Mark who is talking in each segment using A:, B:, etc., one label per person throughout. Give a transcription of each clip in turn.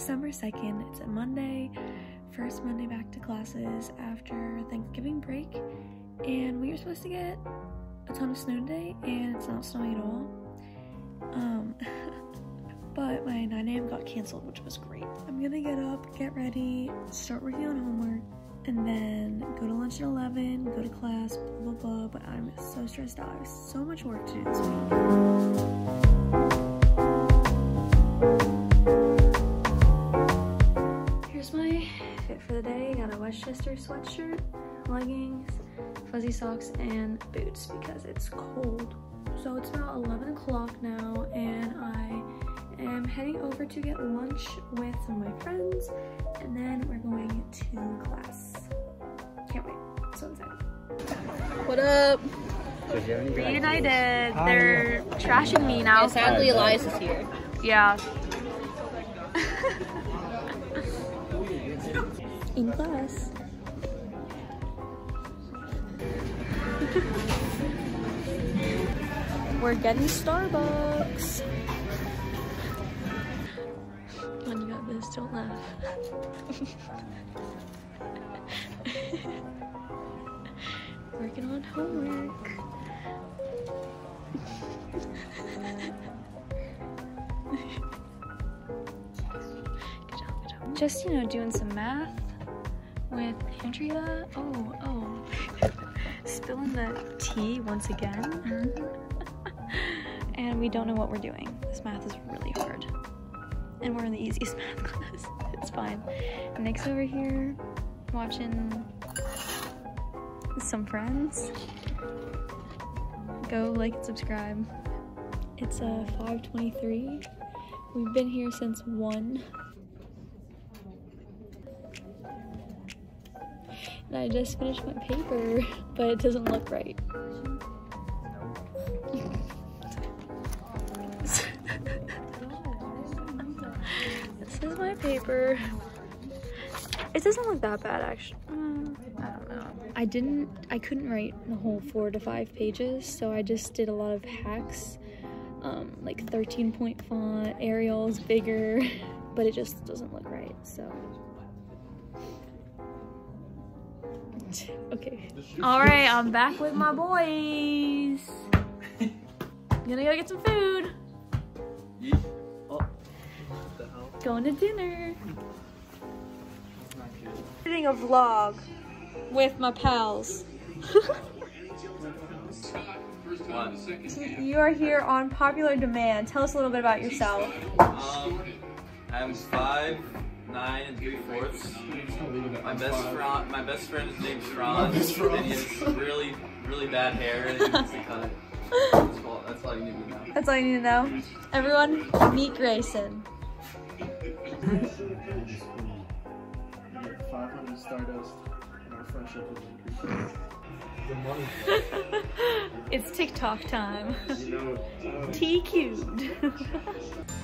A: December 2nd. It's a Monday, first Monday back to classes after Thanksgiving break. And we were supposed to get a ton of snow today, and it's not snowing at all. Um, but my 9 a.m. got canceled, which was great. I'm gonna get up, get ready, start working on homework, and then go to lunch at 11, go to class, blah, blah, blah. But I'm so stressed out. I have so much work to do this week. Westchester sweatshirt, leggings, fuzzy socks, and boots because it's cold. So it's about 11 o'clock now, and I am heading over to get lunch with some of my friends, and then we're going to class. Can't wait. So excited. What up? Reunited. They're trashing me now.
B: Yeah, sadly, Elias is here.
A: Yeah. In class. We're getting Starbucks. When you got this, don't laugh. Working on homework. Good job, good job. Just, you know, doing some math with Andrea. Oh, oh. Spilling the tea once again. and we don't know what we're doing. This math is really hard. And we're in the easiest math class. It's fine. Nick's over here watching some friends. Go like and subscribe. It's uh, 523. We've been here since 1. And I just finished my paper, but it doesn't look right. this is my paper. It doesn't look that bad actually. Mm, I don't know. I didn't, I couldn't write the whole four to five pages, so I just did a lot of hacks. Um, like 13 point font, Arial's bigger, but it just doesn't look right, so. Okay. All right, I'm back with my boys. I'm Gonna go get some food. Going to dinner. Doing a vlog with my pals. you are here on popular demand. Tell us a little bit about yourself.
C: Um, I'm five, nine, and three fourths. My best friend, my best friend is named Franz, and he has really, really bad hair, and he needs to cut it. That's all, that's all you need to know.
A: That's all you need to know. Everyone, meet Grayson.
D: 500 Stardust, and our friendship is increasing.
A: it's TikTok time.
D: You know, uh,
A: T cubed.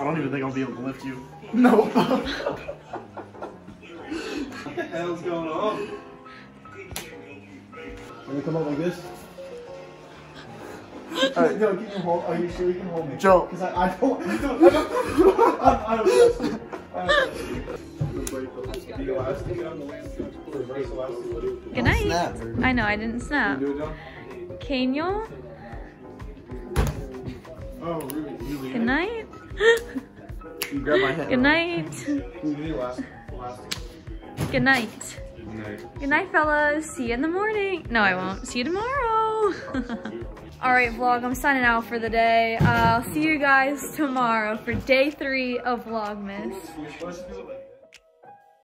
D: I don't even think I'll be able to lift you. No. what the hell's going on? Can you come up like this? Alright, no, can you hold? Are you sure you can hold me? Joe, because I, I don't, I don't, I don't, I, I don't trust you. I don't trust you. The elastic, the reverse.
A: Good night. I know, I didn't snap.
D: Do it, Oh, Ruby, you
A: good night.
D: You grab my hand.
A: Good night.
D: Who's the elastic? elastic?
A: Good night. Good night, fellas. See you in the morning. No, I won't. See you tomorrow. All right, vlog, I'm signing out for the day. Uh, I'll see you guys tomorrow for day three of Vlogmas.